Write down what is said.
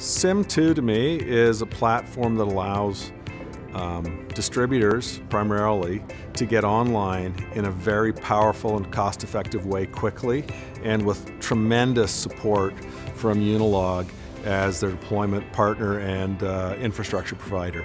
CIMM2 to me is a platform that allows um, distributors primarily to get online in a very powerful and cost effective way quickly and with tremendous support from Unilog as their deployment partner and uh, infrastructure provider.